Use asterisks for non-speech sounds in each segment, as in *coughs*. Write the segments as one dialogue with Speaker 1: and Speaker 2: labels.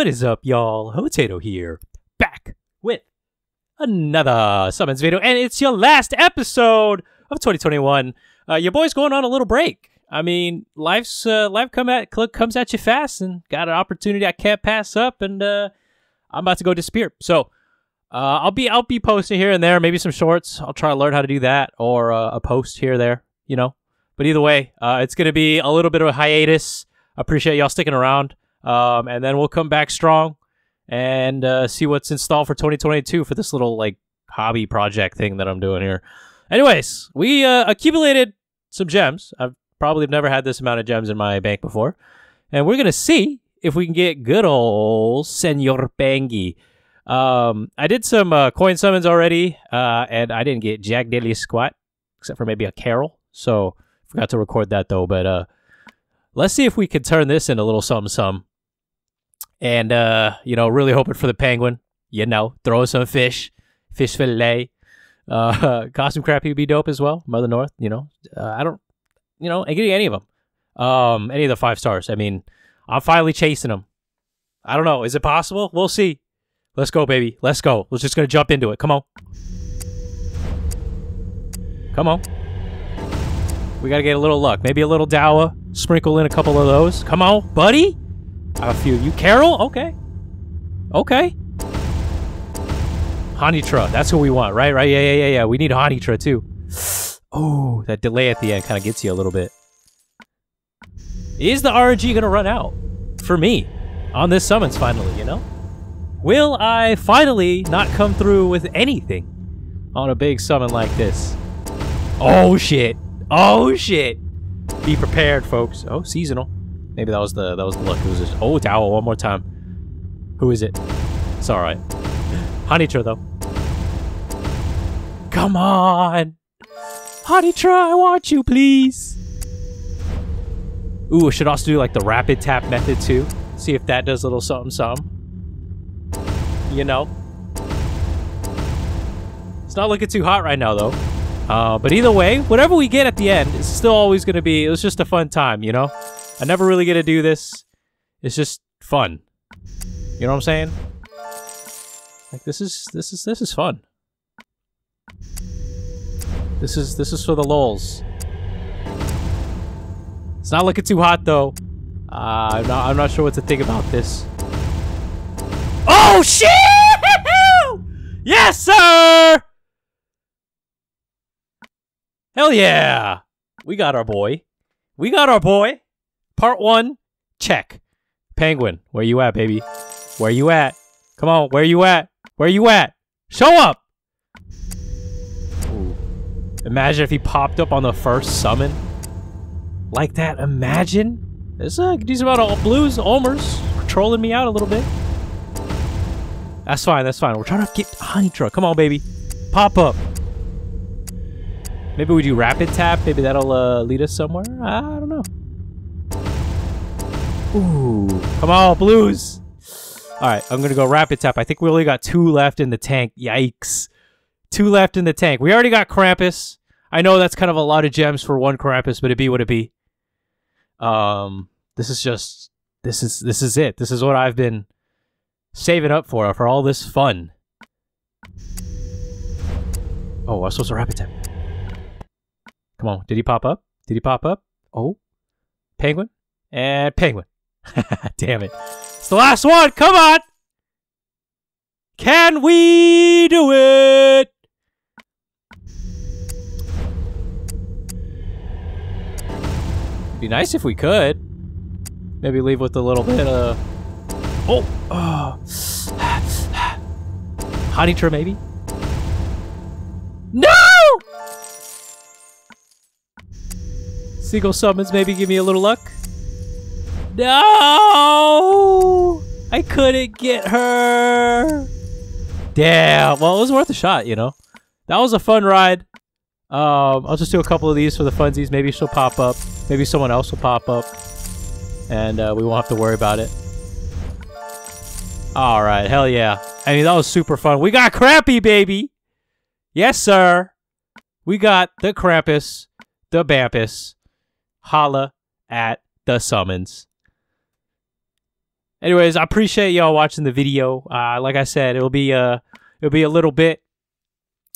Speaker 1: What is up, y'all? Hotato here, back with another Summons video, and it's your last episode of 2021. Uh, your boy's going on a little break. I mean, life's uh, life come at comes at you fast, and got an opportunity I can't pass up, and uh, I'm about to go disappear. So, uh, I'll be I'll be posting here and there, maybe some shorts. I'll try to learn how to do that, or uh, a post here there, you know. But either way, uh, it's gonna be a little bit of a hiatus. Appreciate y'all sticking around. Um, and then we'll come back strong and uh, see what's installed for 2022 for this little like hobby project thing that I'm doing here. Anyways, we uh, accumulated some gems. I've probably never had this amount of gems in my bank before, and we're gonna see if we can get good old Senor Pangy. Um, I did some uh, coin summons already, uh, and I didn't get Jack Daily Squat except for maybe a Carol. So forgot to record that though. But uh, let's see if we can turn this into a little something some and uh, you know, really hoping for the penguin. You know, throw some fish, fish fillet. Uh, *laughs* costume crappy would be dope as well. Mother North, you know, uh, I don't, you know, getting any of them. Um, any of the five stars. I mean, I'm finally chasing them. I don't know. Is it possible? We'll see. Let's go, baby. Let's go. We're just gonna jump into it. Come on. Come on. We gotta get a little luck. Maybe a little Dawa. Sprinkle in a couple of those. Come on, buddy. A few. You Carol? Okay. Okay. Hanitra. That's what we want, right? Right? Yeah, yeah, yeah, yeah. We need Hanitra too. Oh, that delay at the end kind of gets you a little bit. Is the RNG to run out? For me. On this summons finally, you know? Will I finally not come through with anything on a big summon like this? Oh, shit. Oh, shit. Be prepared, folks. Oh, seasonal. Maybe that was the that was the look. It was just oh Dow one more time. Who is it? It's all right. *gasps* Hanitra though. Come on, Hanitra, I want you, please. Ooh, should also do like the rapid tap method too. See if that does a little something something. You know. It's not looking too hot right now though. Uh, but either way, whatever we get at the end, it's still always going to be, it was just a fun time, you know? I never really get to do this. It's just fun. You know what I'm saying? Like this is this is this is fun. This is this is for the lols. It's not looking too hot though. Uh, I'm not I'm not sure what to think about this. Oh shit! Yes, sir! Hell yeah! We got our boy. We got our boy. Part one, check. Penguin, where you at, baby? Where you at? Come on, where you at? Where you at? Show up! Ooh. Imagine if he popped up on the first summon. Like that, imagine? There's a decent amount of blues, Omers, trolling me out a little bit. That's fine, that's fine. We're trying to get Truck. Come on, baby. Pop up. Maybe we do rapid tap. Maybe that'll uh, lead us somewhere. I don't know. Ooh. Come on, blues. All right, I'm going to go rapid tap. I think we only got two left in the tank. Yikes. Two left in the tank. We already got Krampus. I know that's kind of a lot of gems for one Krampus, but it be what it be. Um, this is just this is this is it. This is what I've been saving up for for all this fun. Oh, I was supposed to rapid tap. Come on, did he pop up? Did he pop up? Oh, penguin and penguin. *laughs* Damn it. It's the last one. Come on. Can we do it? Be nice if we could. Maybe leave with a little bit of... Oh! Oh. *sighs* Hanitra, maybe? No! Seagull summons maybe give me a little luck. No! I couldn't get her. Damn. Well, it was worth a shot, you know. That was a fun ride. Um, I'll just do a couple of these for the funsies. Maybe she'll pop up. Maybe someone else will pop up. And uh, we won't have to worry about it. All right. Hell yeah. I mean, that was super fun. We got Crappy, baby. Yes, sir. We got the Krampus. the Bampus. Holla at the summons. Anyways, I appreciate y'all watching the video. Uh, like I said, it'll be uh it'll be a little bit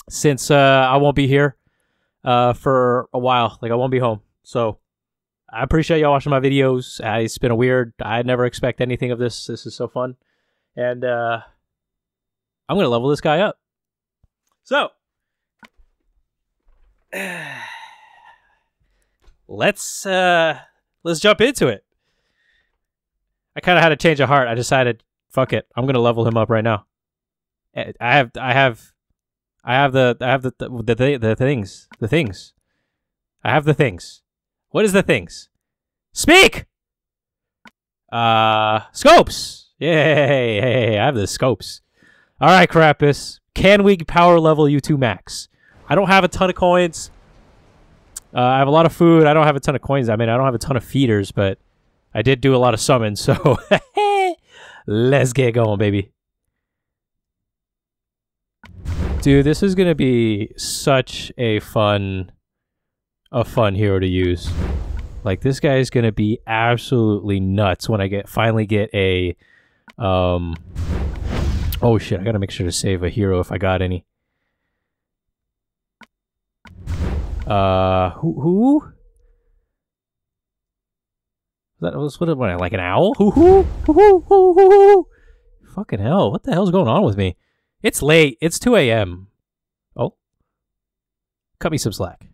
Speaker 1: since uh I won't be here uh for a while. Like I won't be home. So I appreciate y'all watching my videos. It's been a weird. I never expect anything of this. This is so fun, and uh I'm gonna level this guy up. So *sighs* let's uh let's jump into it. I kind of had a change of heart. I decided, fuck it, I'm gonna level him up right now. I have, I have, I have the, I have the, the, the, the things, the things. I have the things. What is the things? Speak. Uh, scopes. Yay! Hey, I have the scopes. All right, Krampus. Can we power level you to max? I don't have a ton of coins. Uh, I have a lot of food. I don't have a ton of coins. I mean, I don't have a ton of feeders, but I did do a lot of summons, so *laughs* let's get going, baby. Dude, this is gonna be such a fun, a fun hero to use. Like this guy is gonna be absolutely nuts when I get finally get a, um. Oh shit! I gotta make sure to save a hero if I got any. Uh, who? Who? That was what? What? Like an owl? Hoo hoo hoo hoo hoo. Fucking hell! What the hell's going on with me? It's late. It's two a.m. Oh, cut me some slack.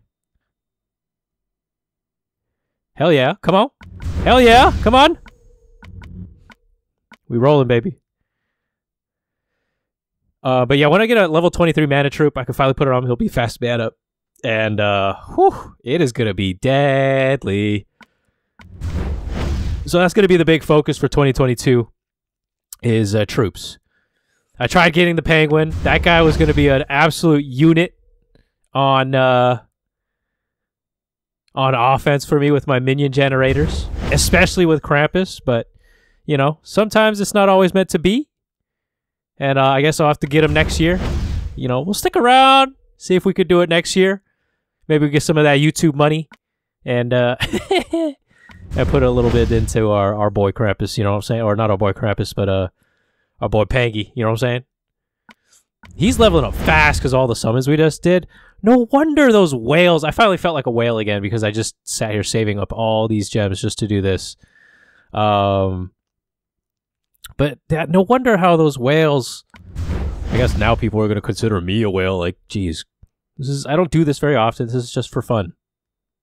Speaker 1: Hell yeah! Come on! Hell yeah! Come on! We rolling, baby. Uh, but yeah, when I get a level 23 mana troop, I can finally put it on. He'll be fast man up. And, uh, whew, it is going to be deadly. So that's going to be the big focus for 2022 is uh, troops. I tried getting the penguin. That guy was going to be an absolute unit on uh, on offense for me with my minion generators, especially with Krampus. But you know, sometimes it's not always meant to be. And uh, I guess I'll have to get him next year. You know, we'll stick around, see if we could do it next year. Maybe we get some of that YouTube money, and uh, *laughs* I put a little bit into our, our boy Krampus, you know what I'm saying? Or not our boy Krampus, but uh, our boy Pangy, you know what I'm saying? He's leveling up fast because all the summons we just did. No wonder those whales. I finally felt like a whale again because I just sat here saving up all these gems just to do this. Um, but that, no wonder how those whales. I guess now people are going to consider me a whale. Like, geez, this is. I don't do this very often. This is just for fun.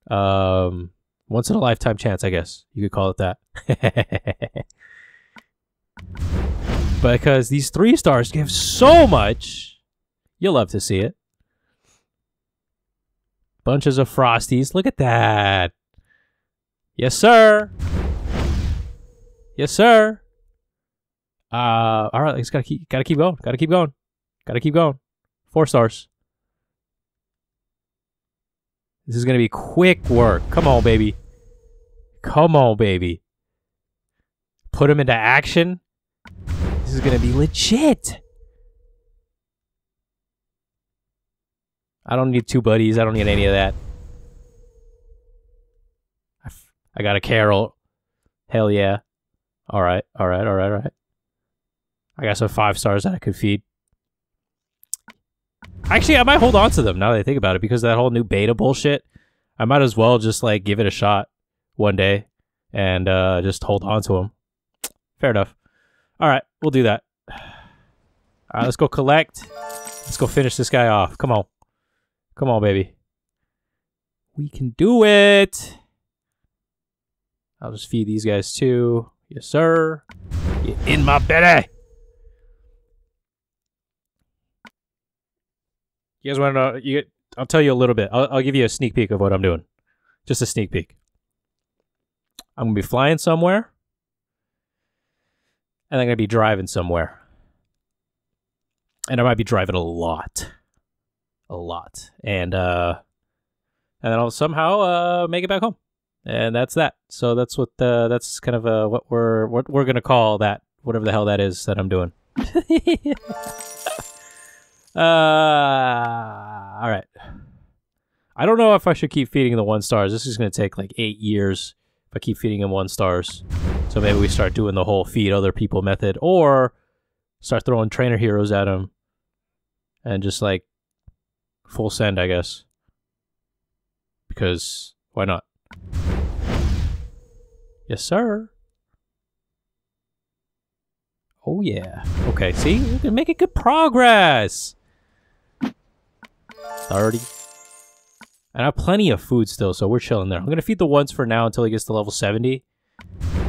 Speaker 1: Um, once in a lifetime chance, I guess you could call it that. *laughs* because these three stars give so much, you'll love to see it. Bunches of frosties. Look at that. Yes, sir. Yes, sir. Uh, all right, let's gotta keep, gotta keep going, gotta keep going, gotta keep going. Four stars. This is gonna be quick work. Come on, baby. Come on, baby. Put him into action. This is gonna be legit. I don't need two buddies. I don't need any of that. I got a Carol. Hell yeah. All right, all right, all right, all right. I got some five stars that I could feed. Actually, I might hold on to them now that I think about it because that whole new beta bullshit. I might as well just like give it a shot one day and uh, just hold on to them. Fair enough. All right, we'll do that. *sighs* All right, let's go collect. Let's go finish this guy off. Come on. Come on, baby. We can do it. I'll just feed these guys too. Yes, sir. Get in my belly. You guys want to know? You, I'll tell you a little bit. I'll, I'll give you a sneak peek of what I'm doing. Just a sneak peek. I'm going to be flying somewhere. And I'm going to be driving somewhere. And I might be driving a lot. A lot. And, uh, and then I'll somehow, uh, make it back home. And that's that. So that's what, uh, that's kind of, uh, what we're, what we're going to call that, whatever the hell that is that I'm doing. *laughs* Uh, all right. I don't know if I should keep feeding the one stars. This is going to take like eight years if I keep feeding him one stars. So maybe we start doing the whole feed other people method or start throwing trainer heroes at him and just like full send, I guess. Because why not? Yes, sir. Oh, yeah. Okay, see? We're making good progress. 30. And I have plenty of food still, so we're chilling there. I'm going to feed the ones for now until he gets to level 70.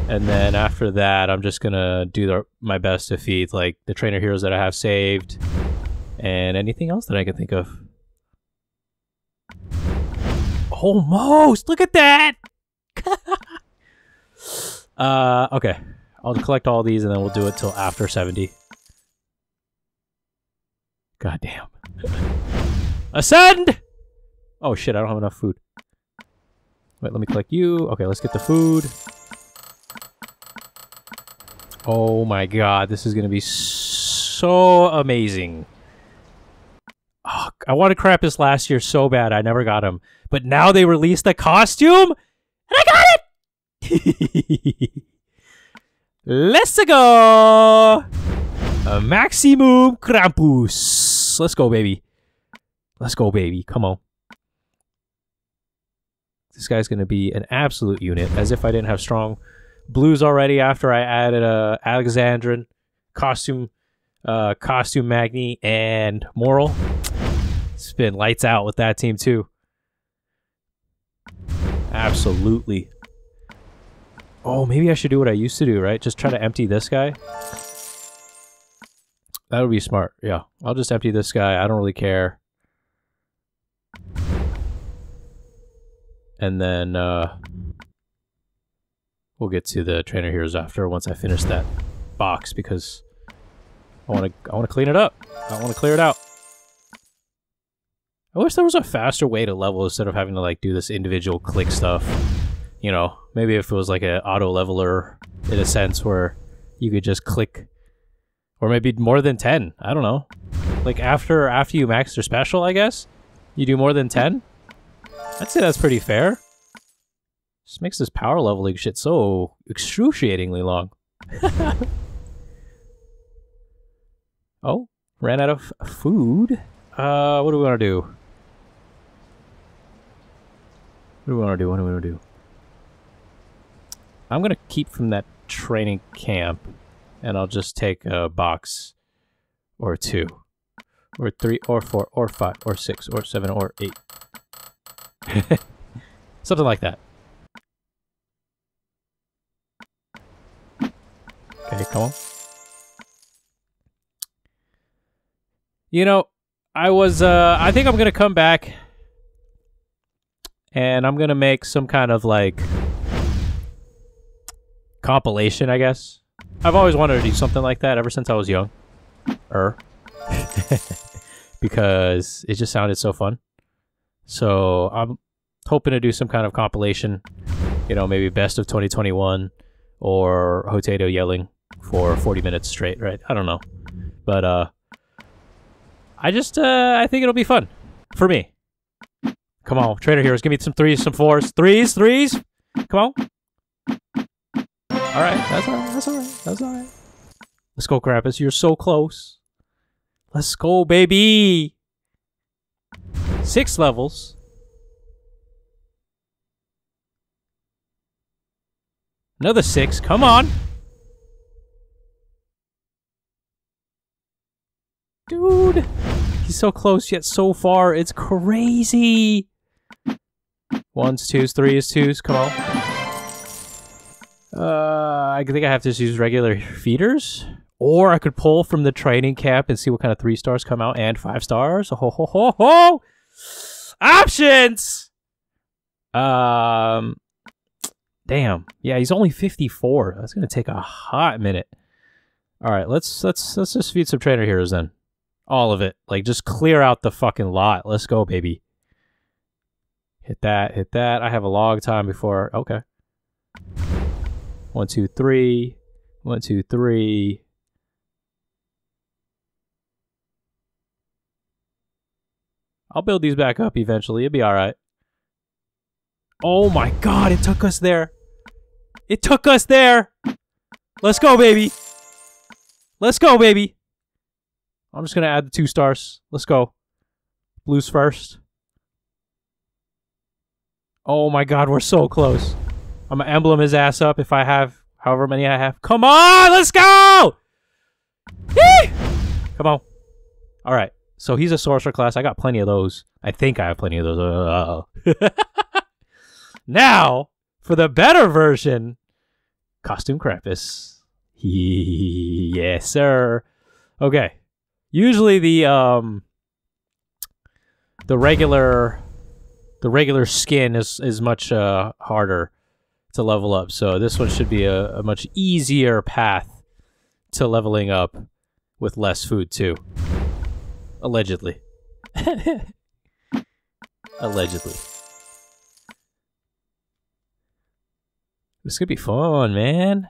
Speaker 1: And then after that, I'm just going to do the, my best to feed like the trainer heroes that I have saved and anything else that I can think of. Almost! Look at that! *laughs* uh, okay. I'll collect all these and then we'll do it till after 70. God damn. *laughs* Ascend! Oh shit, I don't have enough food. Wait, let me collect you. Okay, let's get the food. Oh my god, this is gonna be so amazing. Oh, I wanted Krampus last year so bad, I never got him. But now they released the costume, and I got it! *laughs* Let's go! A Maximum Krampus. Let's go, baby. Let's go, baby. Come on. This guy's going to be an absolute unit, as if I didn't have strong blues already after I added a Alexandrin costume, uh, costume Magni and Moral. It's been lights out with that team too. Absolutely. Oh, maybe I should do what I used to do, right? Just try to empty this guy. That would be smart. Yeah, I'll just empty this guy. I don't really care. And then uh, we'll get to the trainer heroes after once I finish that box because I want to I want to clean it up. I want to clear it out. I wish there was a faster way to level instead of having to like do this individual click stuff. You know, maybe if it was like an auto leveler in a sense where you could just click or maybe more than 10. I don't know. Like after after you max your special, I guess, you do more than 10. I'd say that's pretty fair. Just makes this power leveling shit so excruciatingly long. *laughs* oh, ran out of food. Uh, what do we want to do? What do we want to do? What do we want to do? I'm going to keep from that training camp, and I'll just take a box or two, or three, or four, or five, or six, or seven, or eight. *laughs* Something like that. Okay, come on. You know, I was, uh, I think I'm gonna come back and I'm gonna make some kind of like compilation, I guess. I've always wanted to do something like that ever since I was young. Er. *laughs* because it just sounded so fun. So I'm hoping to do some kind of compilation, you know, maybe best of 2021 or Hotato yelling for 40 minutes straight, right? I don't know. But uh I just uh I think it'll be fun for me. Come on, Trainer Heroes, give me some threes, some fours. Threes, threes. Come on. All right, that's all right. That's all right. That's all right. Let's go, Krampus. You're so close. Let's go, baby. Six levels. Another six. Come on. Dude. He's so close yet so far. It's crazy. Ones, twos, threes, twos. Come on. Uh, I think I have to use regular feeders. Or I could pull from the training camp and see what kind of three stars come out and five stars. Ho ho ho ho! Options. Um. Damn. Yeah, he's only 54. That's gonna take a hot minute. All right, let's let's let's just feed some trainer heroes then. All of it. Like just clear out the fucking lot. Let's go, baby. Hit that, hit that. I have a long time before okay. One, two, three. One, two, three. I'll build these back up eventually. It'll be all right. Oh my god, it took us there. It took us there. Let's go, baby. Let's go, baby. I'm just going to add the two stars. Let's go. Blues first. Oh my god, we're so close. I'm going to emblem his ass up if I have however many I have. Come on, let's go! Yee! Come on. All right. So he's a sorcerer class. I got plenty of those. I think I have plenty of those. Uh, *laughs* now, for the better version, costume Krampus. yes, sir. Okay. Usually the um the regular the regular skin is is much uh, harder to level up. So this one should be a, a much easier path to leveling up with less food too. Allegedly. *laughs* Allegedly. This could be fun, man.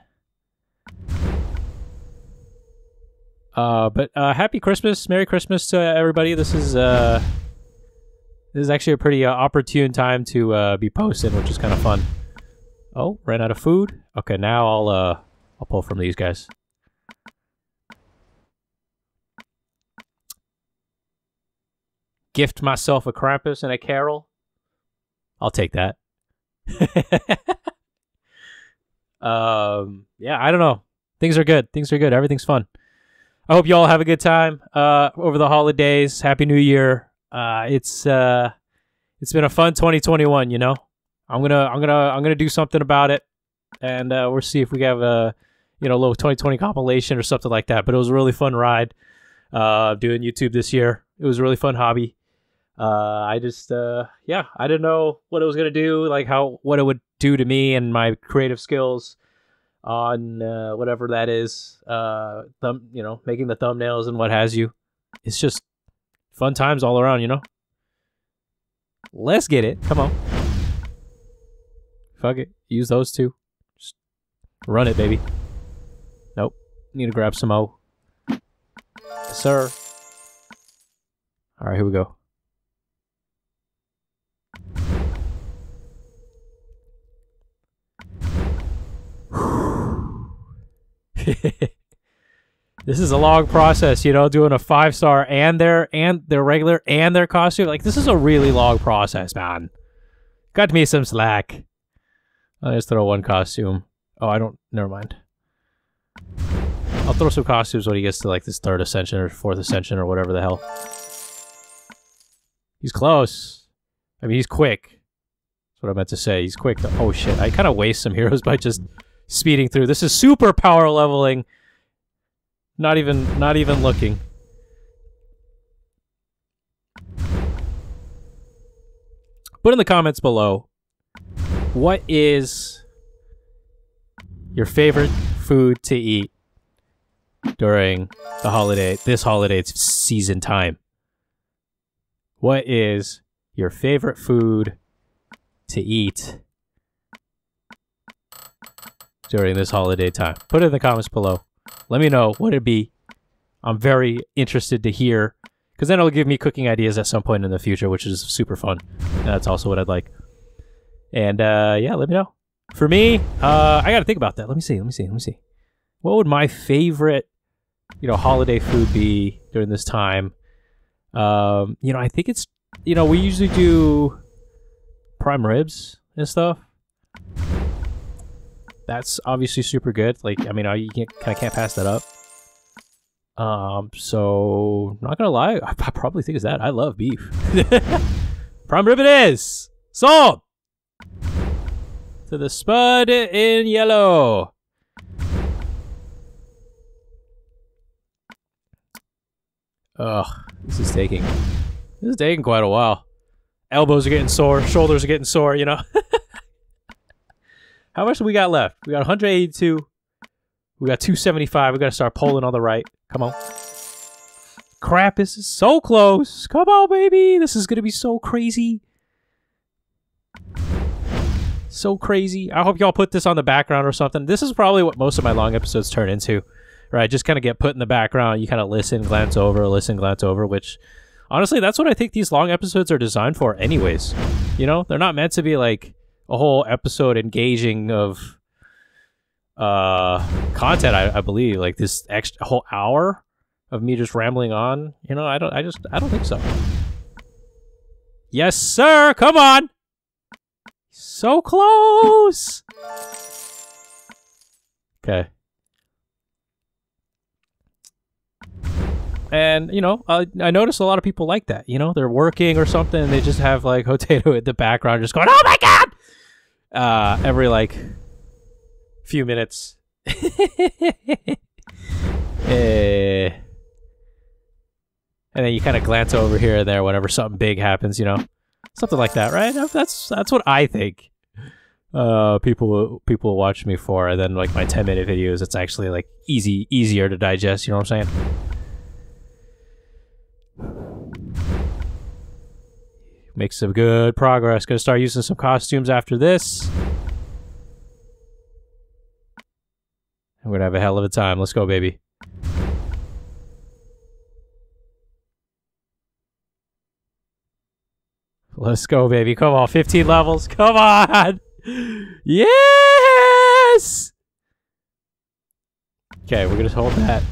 Speaker 1: Uh, but uh, happy Christmas, Merry Christmas to everybody. This is uh, this is actually a pretty uh, opportune time to uh, be posting, which is kind of fun. Oh, ran out of food. Okay, now I'll uh, I'll pull from these guys. Gift myself a Krampus and a Carol. I'll take that. *laughs* um, yeah, I don't know. Things are good. Things are good. Everything's fun. I hope you all have a good time uh, over the holidays. Happy New Year. Uh, it's uh, it's been a fun 2021. You know, I'm gonna I'm gonna I'm gonna do something about it, and uh, we'll see if we have a you know little 2020 compilation or something like that. But it was a really fun ride uh, doing YouTube this year. It was a really fun hobby. Uh, I just uh, yeah, I didn't know what it was gonna do, like how what it would do to me and my creative skills on uh, whatever that is. Uh, thumb, you know, making the thumbnails and what has you. It's just fun times all around, you know. Let's get it. Come on. Fuck it. Use those two. Just run it, baby. Nope. Need to grab some O. Sir. All right, here we go. *laughs* this is a long process, you know, doing a five star and their and their regular and their costume. Like this is a really long process, man. Got me some slack. I'll just throw one costume. Oh, I don't. Never mind. I'll throw some costumes when he gets to like this third ascension or fourth ascension or whatever the hell. He's close. I mean, he's quick. That's what I meant to say. He's quick. Oh shit! I kind of waste some *laughs* heroes by just speeding through. This is super power leveling. Not even, not even looking. Put in the comments below, what is your favorite food to eat during the holiday, this holiday season time? What is your favorite food to eat during this holiday time? Put it in the comments below. Let me know what it'd be. I'm very interested to hear because then it'll give me cooking ideas at some point in the future, which is super fun. And that's also what I'd like. And uh, yeah, let me know. For me, uh, I got to think about that. Let me see. Let me see. Let me see. What would my favorite, you know, holiday food be during this time? Um, you know, I think it's, you know, we usually do prime ribs and stuff that's obviously super good. Like, I mean, you can't, kind of can't pass that up. Um, so not gonna lie, I, I probably think it's that. I love beef. *laughs* Prime rib it is. Sold to the spud in yellow. Ugh, this is taking this is taking quite a while. Elbows are getting sore, shoulders are getting sore, you know. *laughs* How much do we got left? We got 182. We got 275. We got to start pulling on the right. Come on. Crap, this is so close. Come on, baby. This is going to be so crazy. So crazy. I hope y'all put this on the background or something. This is probably what most of my long episodes turn into. Right? Just kind of get put in the background. You kind of listen, glance over, listen, glance over, which Honestly, that's what I think these long episodes are designed for, anyways. You know, they're not meant to be like a whole episode engaging of uh content. I, I believe like this extra whole hour of me just rambling on. You know, I don't. I just I don't think so. Yes, sir. Come on. So close. Okay. And you know, I, I notice a lot of people like that. You know, they're working or something, and they just have like *laughs* Hotato in the background, just going, "Oh my god!" Uh, every like few minutes. *laughs* eh. And then you kind of glance over here and there whenever something big happens, you know, something like that, right? That's that's what I think. Uh, people people watch me for, and then like my ten minute videos, it's actually like easy easier to digest. You know what I'm saying? Make some good progress. Gonna start using some costumes after this. We're gonna have a hell of a time. Let's go, baby. Let's go, baby. Come on, 15 levels. Come on. Yes! Okay, we're to hold that.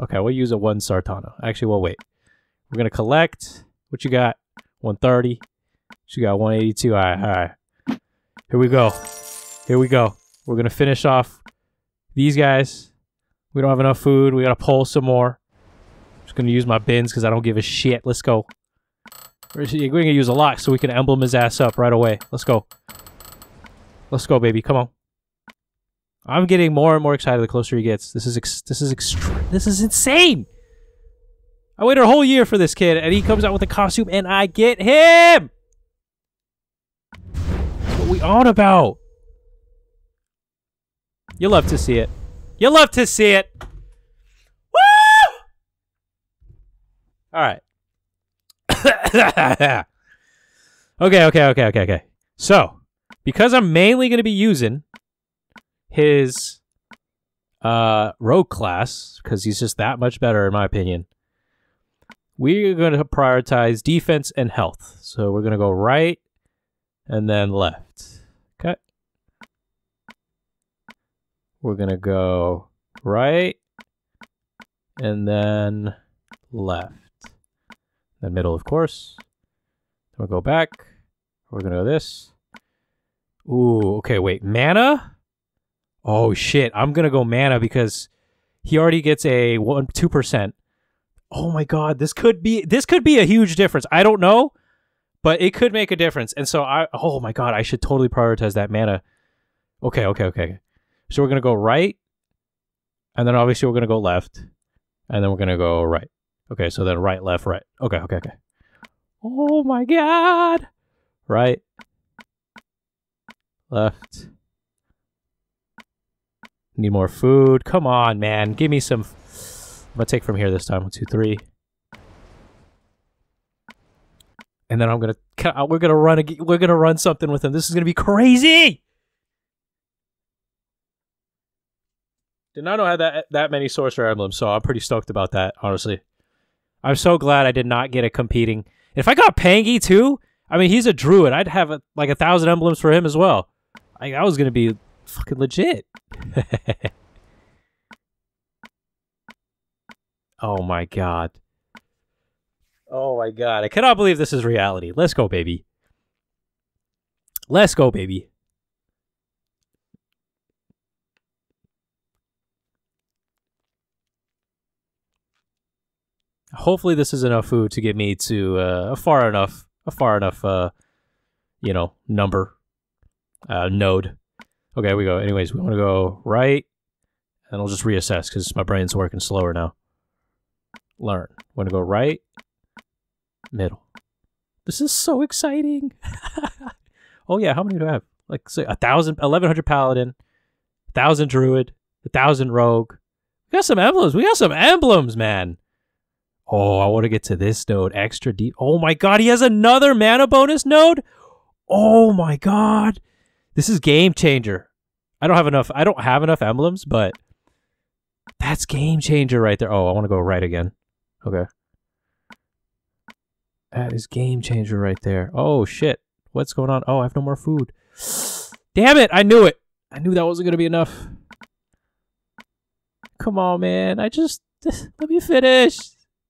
Speaker 1: Okay, we'll use a one Sartana. Actually, we'll wait. We're to collect. What you got? 130. She got 182. All right, all right. Here we go. Here we go. We're going to finish off these guys. We don't have enough food. We got to pull some more. just going to use my bins because I don't give a shit. Let's go. We're going to use a lot so we can emblem his ass up right away. Let's go. Let's go, baby. Come on. I'm getting more and more excited the closer he gets. This is this is extreme. This is insane. I waited a whole year for this kid, and he comes out with a costume, and I get him. That's what we on about. You love to see it. You love to see it. Woo! All right. *coughs* okay, okay, okay, okay, okay. So, because I'm mainly going to be using his uh, rogue class, because he's just that much better in my opinion, we're going to prioritize defense and health. So we're going to go right and then left. Okay. We're going to go right and then left. Then middle, of course. Then we'll go back. We're going to go this. Ooh, okay, wait. Mana? Oh, shit. I'm going to go mana because he already gets a 1 2%. Oh my god, this could be this could be a huge difference. I don't know, but it could make a difference. And so I oh my god, I should totally prioritize that mana. Okay, okay, okay. So we're to go right and then obviously we're to go left and then we're to go right. Okay, so then right, left, right. Okay, okay, okay. Oh my god. Right, left. Need more food. Come on, man. Give me some. I'm gonna take from here this time. One, two, three. And then I'm gonna. Uh, we're gonna run. A, we're gonna run something with him. This is gonna be crazy. Did not know I had that that many sorcerer emblems, so I'm pretty stoked about that. Honestly, I'm so glad I did not get a competing. If I got Pangy too, I mean he's a druid. I'd have a, like a thousand emblems for him as well. I, that was gonna be fucking legit. *laughs* oh my god. Oh my god. I cannot believe this is reality. Let's go, baby. Let's go, baby. Hopefully this is enough food to get me to uh, a far enough, a far enough, uh, you know, number, uh, node Okay, we go. Anyways, we want to go right, and I'll just reassess because my brain's working slower now. Learn. i Want to go right, middle. This is so exciting. *laughs* oh yeah, how many do I have? Like say a thousand, eleven hundred paladin, thousand druid, a thousand rogue. We got some emblems. We got some emblems, man. Oh, I want to get to this node extra deep. Oh my god, he has another mana bonus node. Oh my god. This is game changer. I don't have enough. I don't have enough emblems, but that's game changer right there. Oh, I want to go right again. Okay. That is game changer right there. Oh shit. What's going on? Oh, I have no more food. *gasps* Damn it! I knew it. I knew that wasn't gonna be enough. Come on, man. I just let me finish.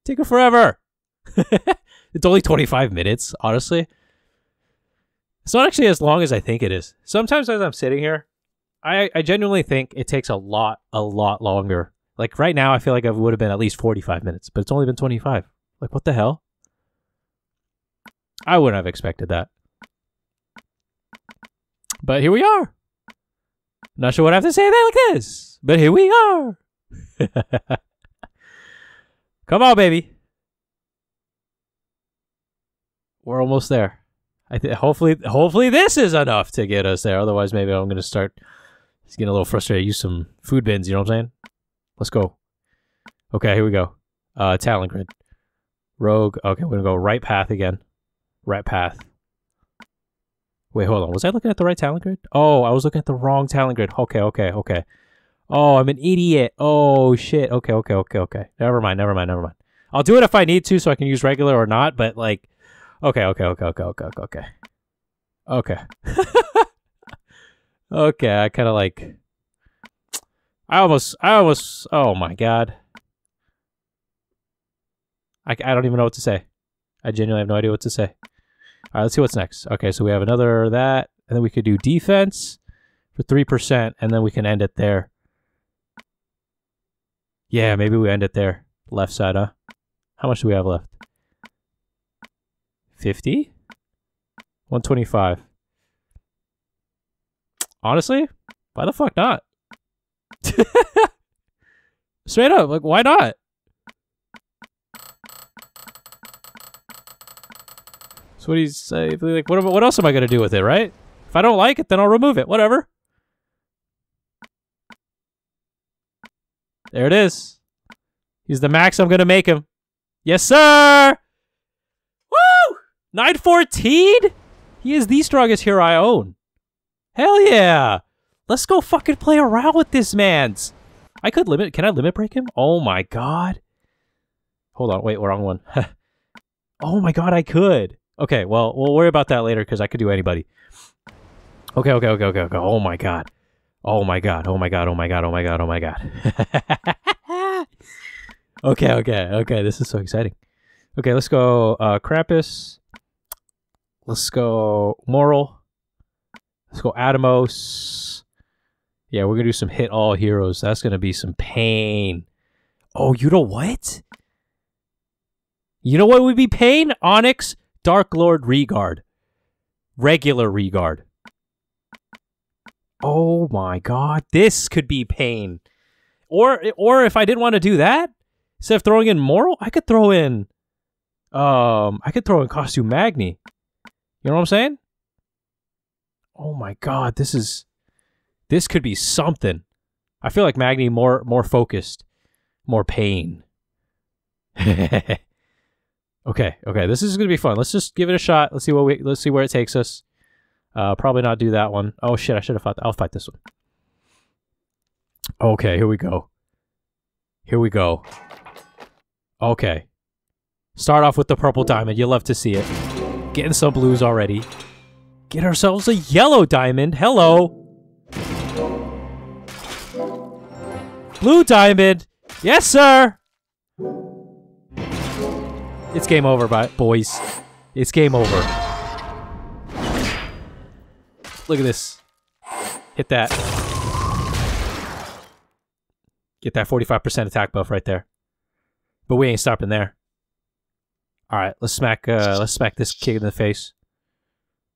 Speaker 1: Take it forever. *laughs* it's only 25 minutes, honestly. It's not actually as long as I think it is. Sometimes as I'm sitting here, I, I genuinely think it takes a lot, a lot longer. Like right now, I feel like I would have been at least 45 minutes, but it's only been 25. Like, what the hell? I wouldn't have expected that. But here we are. Not sure what I have to say that like this, but here we are. *laughs* Come on, baby. We're almost there. I th- hopefully, hopefully this is enough to get us there. Otherwise, maybe I'm gonna start getting a little frustrated. Use some food bins. You know what I'm saying? Let's go. Okay, here we go. Uh, talent grid. Rogue. Okay, we're gonna go right path again. Right path. Wait, hold on. Was I looking at the right talent grid? Oh, I was looking at the wrong talent grid. Okay, okay, okay. Oh, I'm an idiot. Oh shit. Okay, okay, okay, okay. Never mind. Never mind. Never mind. I'll do it if I need to, so I can use regular or not. But like, okay, okay, okay, okay, okay, okay, okay. Okay. *laughs* okay. I kind of like. I almost. I almost. Oh my god. I, I don't even know what to say. I genuinely have no idea what to say. All right, let's see what's next. Okay, so we have another that, and then we could do defense for 3%, and then we can end it there. Yeah, maybe we end it there. Left side, huh? How much do we have left? 50? 125. Honestly, why the fuck not? *laughs* Straight up, like, why not? So what he's say? Like, what, what else am I gonna do with it, right? If I don't like it, then I'll remove it. Whatever. There it is. He's the max I'm gonna make him. Yes, sir. Woo! 914. He is the strongest hero I own. Hell yeah! Let's go fucking play around with this man's. I could limit. Can I limit break him? Oh my god. Hold on. Wait, wrong one. *laughs* oh my god, I could. Okay, well, we'll worry about that later because I could do anybody. Okay, okay, okay, okay, okay. Oh my god. Oh my god. Oh my god. Oh my god. Oh my god. Oh my god. *laughs* okay, okay, okay. This is so exciting. Okay, let's go uh Krampus. Let's go Moral. Let's go Atomos. Yeah, we're gonna do some hit all heroes. That's gonna be some pain. Oh, you know what? You know what would be pain? Onyx Dark Lord Regard. Regular Regard. Oh my god, this could be pain. Or or if I didn't want to do that, instead of throwing in Moral, I could throw in um I could throw in Costume Magni. You know what I'm saying? Oh my god, this is this could be something. I feel like Magni more more focused, more pain. *laughs* Okay, okay, this is gonna be fun. Let's just give it a shot. Let's see what we let's see where it takes us. Uh, probably not do that one. Oh shit, I should have fought. That. I'll fight this one. Okay, here we go. Here we go. Okay. Start off with the purple diamond. You'll love to see it. Getting some blues already. Get ourselves a yellow diamond. Hello. Blue diamond. Yes, sir. It's game over, boys. It's game over. Look at this. Hit that. Get that 45% attack buff right there. But we ain't stopping there. Alright, let's smack uh let's smack this kid in the face.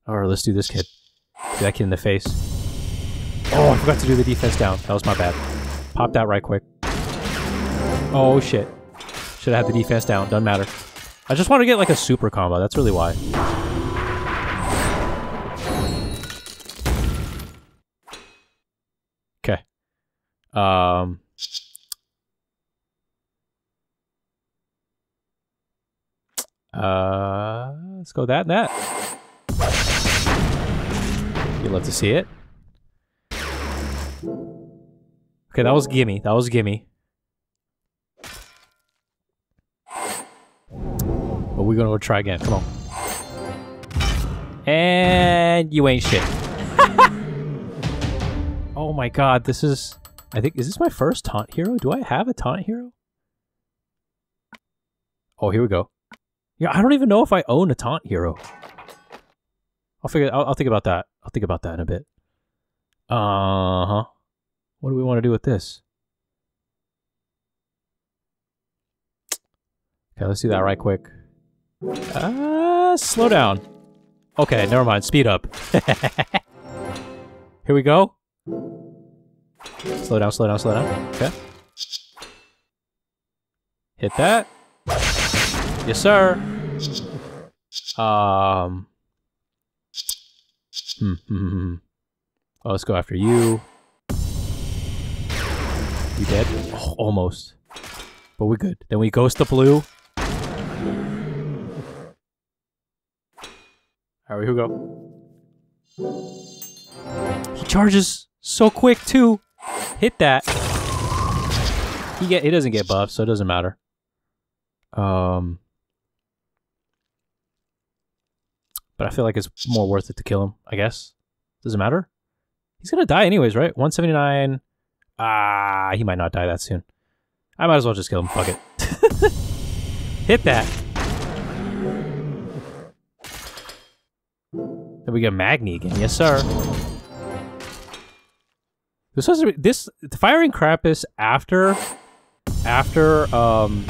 Speaker 1: Or let's do this kid. Do that kid in the face. Oh, I forgot to do the defense down. That was my bad. Pop that right quick. Oh shit. Should have had the defense down. Doesn't matter. I just want to get like a super combo. That's really why. Okay. Um. Uh, let's go that and that. You love to see it. Okay, that was gimme. That was gimme. But we're gonna go try again. Come on. And you ain't shit. *laughs* oh my god, this is... I think... Is this my first taunt hero? Do I have a taunt hero? Oh, here we go. Yeah, I don't even know if I own a taunt hero. I'll figure... I'll, I'll think about that. I'll think about that in a bit. Uh-huh. What do we want to do with this? Okay, let's do that right quick. Uh, slow down. Okay, never mind. Speed up. *laughs* Here we go. Slow down, slow down, slow down. Okay. Hit that. Yes, sir. Um. Hmm. hmm, hmm, hmm. Oh, let's go after you. You dead? Oh, almost. But we're good. Then we ghost the blue. Alright, here we go. He charges so quick too. Hit that. He get he doesn't get buffed, so it doesn't matter. Um But I feel like it's more worth it to kill him, I guess. Does it matter? He's gonna die anyways, right? 179. Ah, he might not die that soon. I might as well just kill him. Fuck it. *laughs* Hit that. Then we get Magni again. Yes, sir. This was this firing Krampus after after um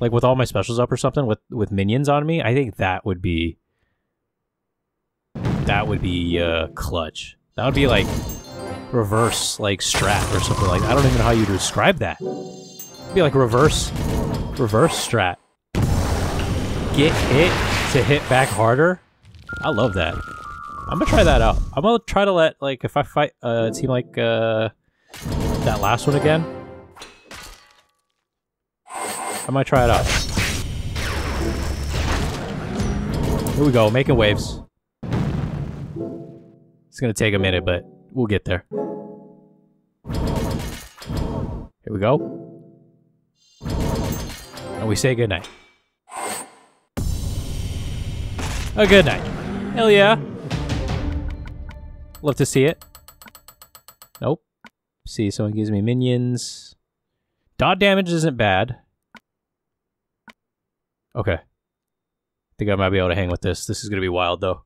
Speaker 1: like with all my specials up or something with with minions on me. I think that would be that would be uh clutch. That would be like reverse like strat or something like that. I don't even know how you describe that. It'd be like reverse reverse strat. Get hit to hit back harder. I love that. I'm gonna try that out. I'm gonna try to let like if I fight uh, a team like uh, that last one again. I might try it out. Here we go, making waves. It's gonna take a minute, but we'll get there. Here we go. And we say goodnight. A good night. Hell yeah. Love to see it. Nope. See, someone gives me minions. Dot damage isn't bad. Okay. I think I might be able to hang with this. This is going to be wild, though.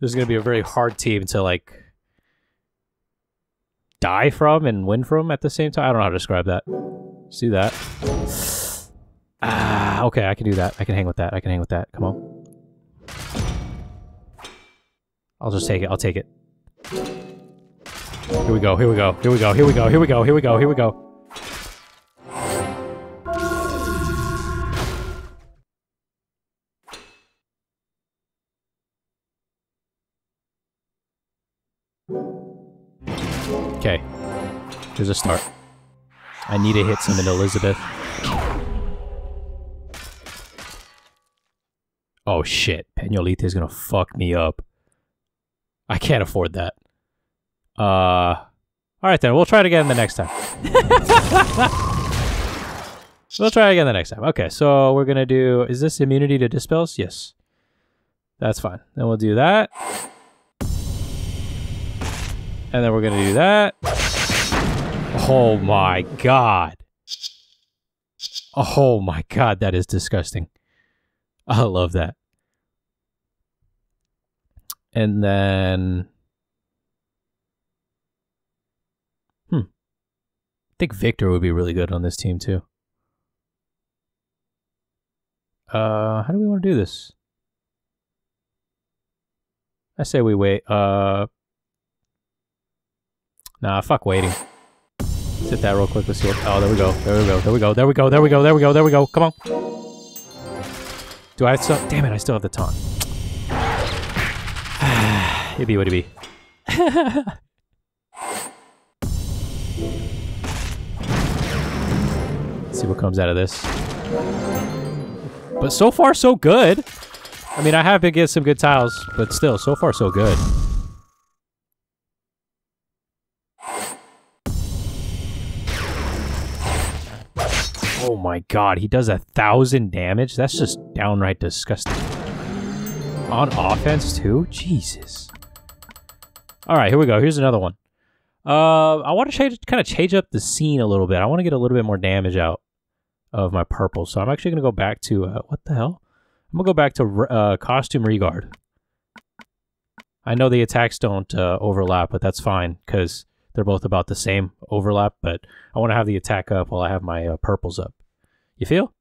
Speaker 1: This is going to be a very hard team to, like, die from and win from at the same time. I don't know how to describe that. Let's do that. Ah, okay, I can do that. I can hang with that. I can hang with that. Come on. I'll just take it. I'll take it. Here we go. Here we go. Here we go. Here we go. Here we go. Here we go. Here we go. Here's a start. I need to hit some in Elizabeth. Oh shit. Peñolita is gonna fuck me up. I can't afford that. Uh, alright then, we'll try it again the next time. *laughs* we'll try it again the next time. Okay, so we're gonna do, is this immunity to dispels? Yes. That's fine. Then we'll do that. And then we're gonna do that. Oh my god. Oh my god, that is disgusting. I love that. And then... Hmm. I think Victor would be really good on this team, too. Uh, how do we want to do this? I say we wait. Uh, nah, fuck waiting. Sit that real quick. Let's see what. Oh, there we go. There we go. There we go. There we go. There we go. There we go. There we go. Come on. Do I still? Damn it! I still have the taunt. *sighs* It'd be what it be. *laughs* see what comes out of this. But so far, so good. I mean, I have been getting some good tiles, but still, so far, so good. Oh my god, he does a thousand damage? That's just downright disgusting. On offense, too? Jesus. Alright, here we go. Here's another one. Uh, I want to change, kind of change up the scene a little bit. I want to get a little bit more damage out of my purple. So I'm actually going to go back to, uh, what the hell? I'm going to go back to uh, Costume Rigard. I know the attacks don't uh, overlap, but that's fine because they're both about the same overlap. But I want to have the attack up while I have my uh, purples up. You feel?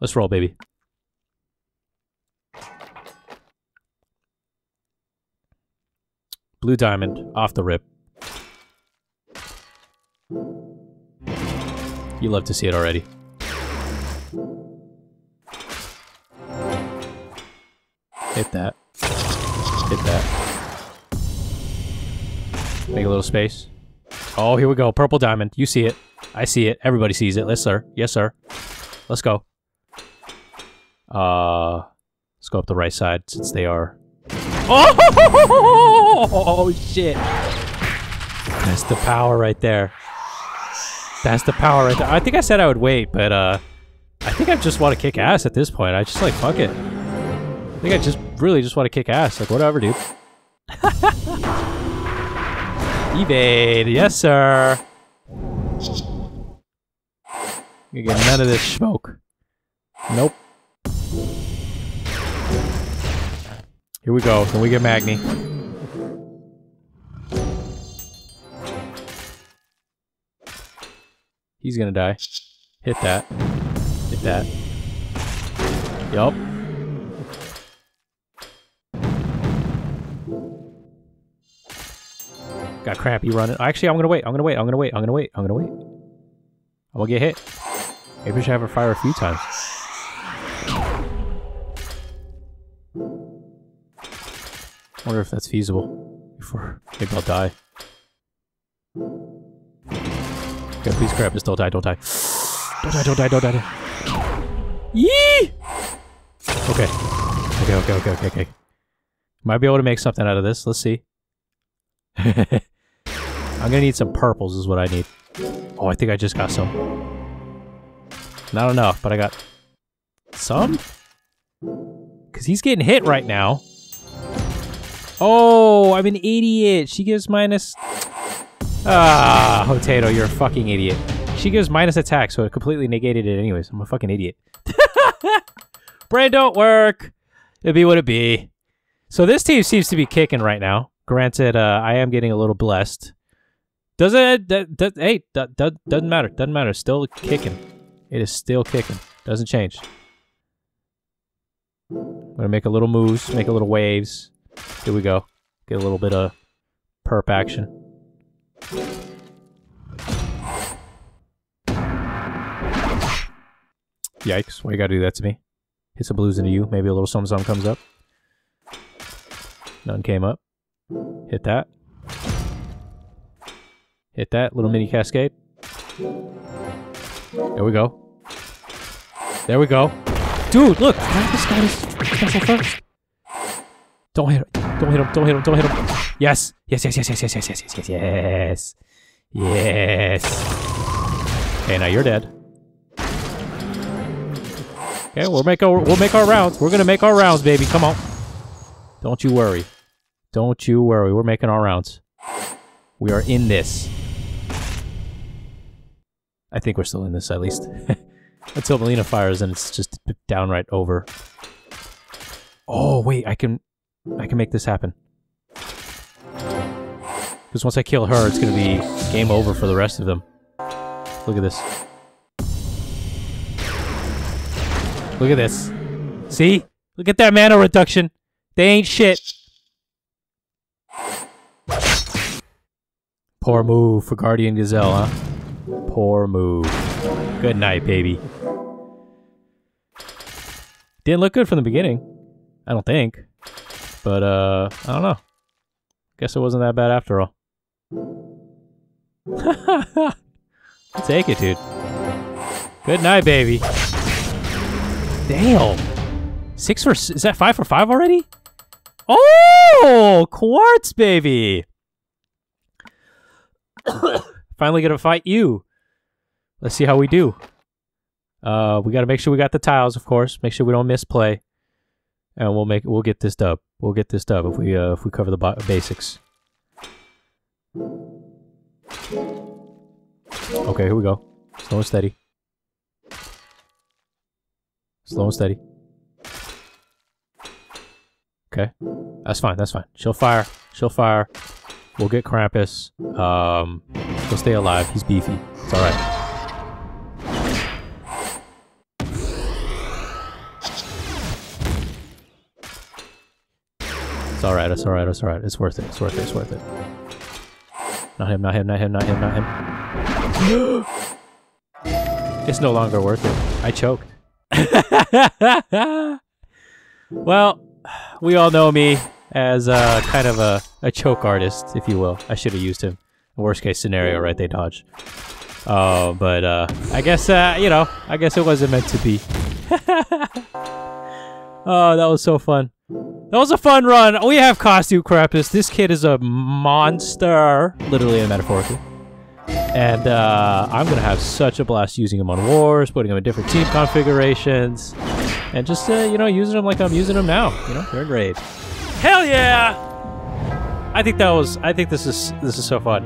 Speaker 1: Let's roll, baby. Blue Diamond, off the rip. You love to see it already. Hit that. Hit that. Make a little space. Oh, here we go. Purple diamond. You see it. I see it. Everybody sees it. Yes, sir. Yes, sir. Let's go. Uh, let's go up the right side since they are. Oh, *laughs* shit. That's the power right there. That's the power right there. I think I said I would wait, but uh, I think I just want to kick ass at this point. I just like, fuck it. I think I just really just want to kick ass. Like, whatever, dude. *laughs* Evade. Yes, sir. You get none of this smoke. Nope. Here we go. Can we get Magni? He's gonna die. Hit that. Hit that. Yup. Got crampy running. Actually, I'm gonna wait. I'm gonna wait. I'm gonna wait. I'm gonna wait. I'm gonna wait. I'm gonna get hit. Maybe I should have her fire a few times. wonder if that's feasible before maybe I'll die. Okay, please grab this. Don't die. Don't die. Don't die. Don't die. Don't die. Yee! Okay. Okay. Okay. Okay. Okay. Okay. Might be able to make something out of this. Let's see. *laughs* I'm gonna need some purples is what I need. Oh, I think I just got some. Not enough, but I got some? Because he's getting hit right now. Oh, I'm an idiot. She gives minus... Ah, Potato, you're a fucking idiot. She gives minus attack, so it completely negated it anyways. I'm a fucking idiot. *laughs* Brain don't work. It'd be what it be. So this team seems to be kicking right now. Granted, uh, I am getting a little blessed. Does it? Uh, that, that, hey, that, that doesn't matter. Doesn't matter. Still kicking. It is still kicking. Doesn't change. I'm gonna make a little moves, make a little waves. Here we go. Get a little bit of perp action. Yikes, why you gotta do that to me? Hit some blues into you, maybe a little something something comes up. None came up. Hit that. Hit that, little mini cascade. There we go. There we go. Dude, look! Why this guy is special first? Don't hit him. Don't hit him. Don't hit him. Don't hit him. Yes. Yes, yes, yes, yes, yes, yes, yes, yes, yes, yes. Yes. Okay, now you're dead. Okay, we'll make our we'll make our rounds. We're gonna make our rounds, baby. Come on. Don't you worry. Don't you worry. We're making our rounds. We are in this. I think we're still in this at least. *laughs* Until Melina fires and it's just downright over. Oh wait, I can I can make this happen. Because once I kill her, it's gonna be game over for the rest of them. Look at this. Look at this. See? Look at that mana reduction. They ain't shit. Poor move for Guardian Gazelle, huh? Poor move. Good night, baby. Didn't look good from the beginning. I don't think. But, uh, I don't know. Guess it wasn't that bad after all. *laughs* Take it, dude. Good night, baby. Damn. Six for... Is that five for five already? Oh! Quartz, baby! *coughs* Finally gonna fight you. Let's see how we do. Uh, we got to make sure we got the tiles, of course. Make sure we don't misplay, and we'll make we'll get this dub. We'll get this dub if we uh, if we cover the basics. Okay, here we go. Slow and steady. Slow and steady. Okay. That's fine, that's fine. She'll fire. She'll fire. We'll get Krampus. Um, he'll stay alive. He's beefy. It's alright. Alright, it's alright, it's alright. It's worth it, it's worth it, it's worth it. Not him, not him, not him, not him, not him. *gasps* it's no longer worth it. I choked. *laughs* well, we all know me as uh, kind of a, a choke artist, if you will. I should have used him. Worst case scenario, right? They dodge. Oh, but uh, I guess, uh, you know, I guess it wasn't meant to be. *laughs* oh, that was so fun. That was a fun run. We have Costume Krampus. This kid is a monster, literally and metaphorically. And uh, I'm going to have such a blast using him on wars, putting him in different team configurations, and just, uh, you know, using him like I'm using him now, you know, during raid. Hell yeah! I think that was, I think this is, this is so fun.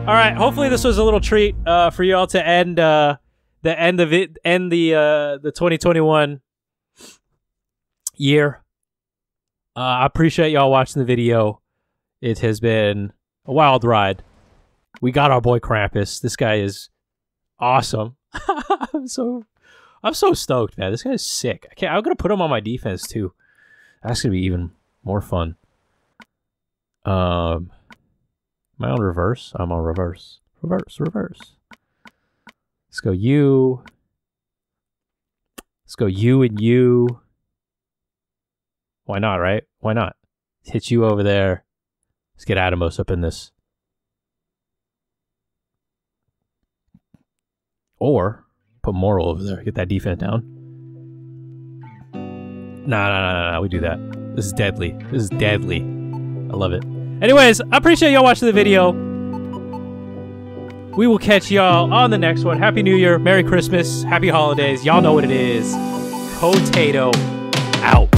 Speaker 1: All right, hopefully this was a little treat uh, for y'all to end, uh, the end of it, end the, uh, the 2021 year. Uh, I appreciate y'all watching the video. It has been a wild ride. We got our boy Krampus. This guy is awesome. *laughs* I'm so I'm so stoked, man. This guy's sick. I can't, I'm gonna put him on my defense too. That's gonna be even more fun. Um, am I on reverse? I'm on reverse. Reverse, reverse. Let's go you. Let's go you and you. Why not, right? Why not? Hit you over there. Let's get Atomos up in this. Or put Moral over there. Get that defense down. Nah, nah, nah, nah, nah. We do that. This is deadly. This is deadly. I love it. Anyways, I appreciate y'all watching the video. We will catch y'all on the next one. Happy New Year. Merry Christmas. Happy holidays. Y'all know what it is. Potato out.